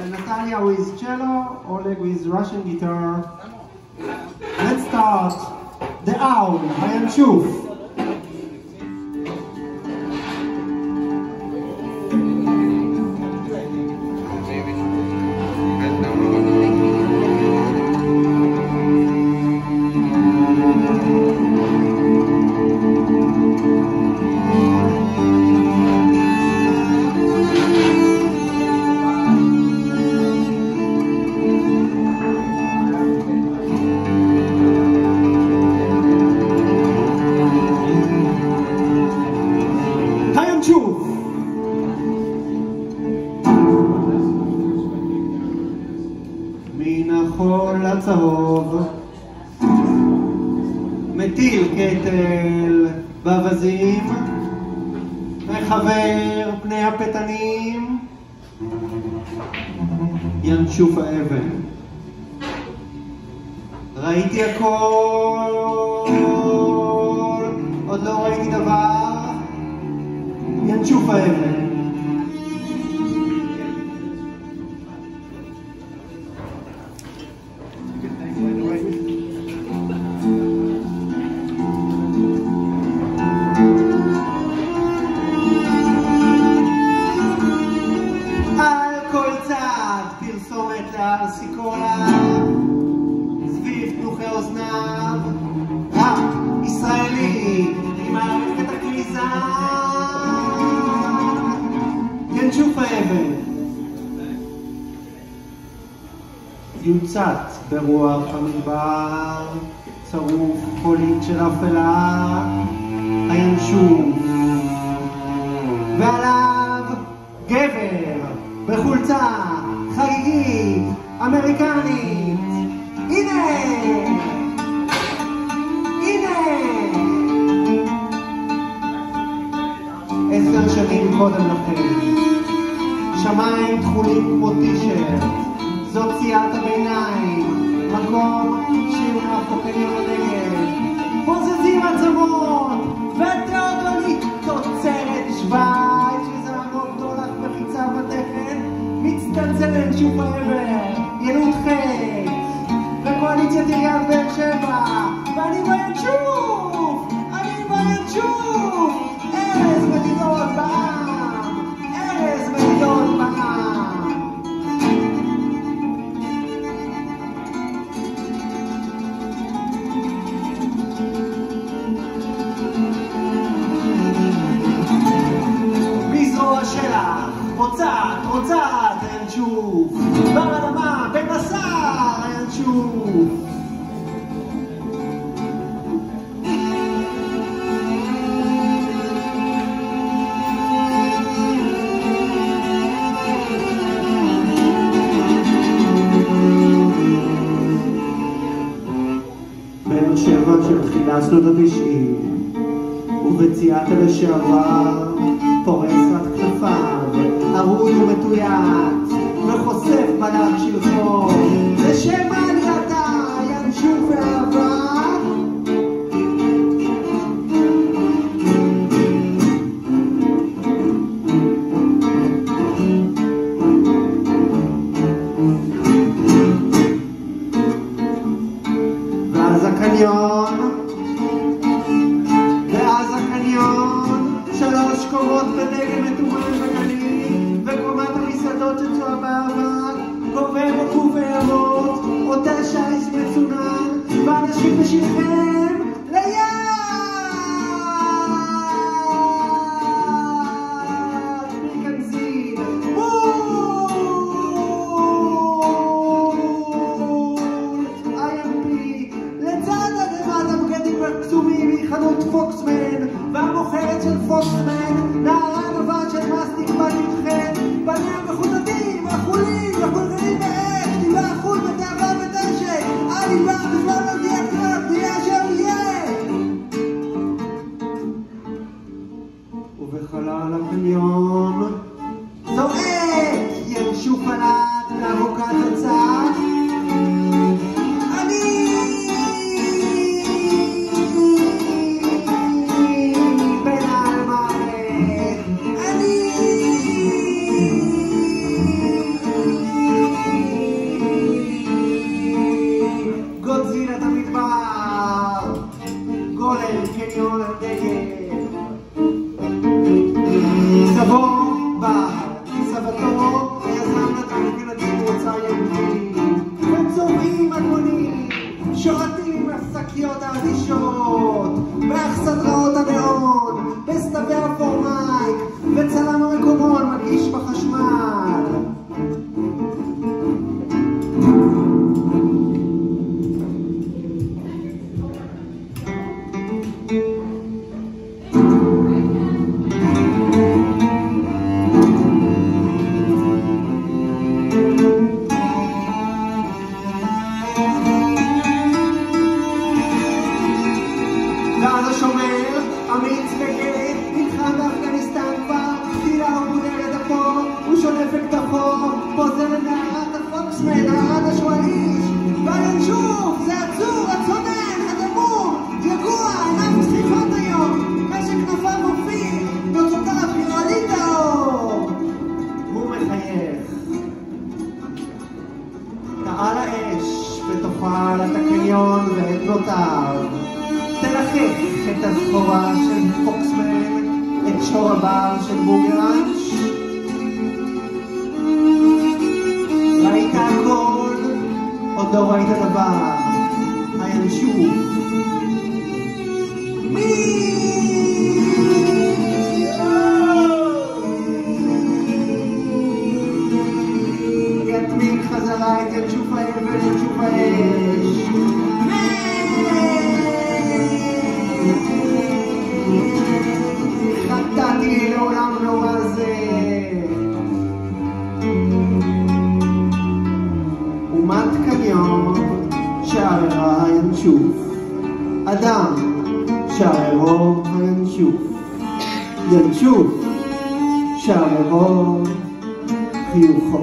Natalia with cello, Oleg with Russian guitar. Let's start. The Owl, Hayan Shuf. הצהוב. מטיל קטל באווזים מחבר פני הפתנים. ינשוף האבן. ראיתי הכל עוד לא ראיתי דבר. ינשוף האבן יוצת ברוח המדבר, צרוף חולית של אפלה, הינשוף. ועליו גבר בחולצה חגיגית אמריקנית. הנה! הנה! עשר שנים קודם לכן, שמיים תכולים כמו טישרט, zozziata dai nai, ma qua c'è una focaliona dei miei. שנות התשעים ובציאת לשעבר פורס רק כנפיו, ארוז ומתוית, וחושף פניו שלחון, לשם עלייתה ינשוף ואהבה. ואז הקניון בשלכם ליד! מכנסים, מול IMP, לצד ערימת הבגדים הקסומים מחנות פוקסמן, והמוכרת של פוקסמן, נערה לבן של מסטיק בת י"ח, בניה מחודדים, אכולים, מחוללים באש, דיבה חוט Idiota, dicho. פוקסמן, הארד השועליש, והינשוף זה הצור, הצונן, הדמום, יגוע, עיניו פסיכות היום, משק כנפיו מופיע, נוצותיו פירלית האור. הוא מחייך. תעל האש ותאכל את הקניון ואת בנותיו. תלחך את הסחורה של פוקסמן, את שור הבר של בוגראנץ'. עוד לא ראית דבר. הינשוף. מי? יטמין חזרה את ינשוף האבן, ינשוף האש. חטאתי לעולם נורא זה. אומת קניון שעררה ינשוף. אדם שעררו הינשוף. ינשוף שעררו חיוכו.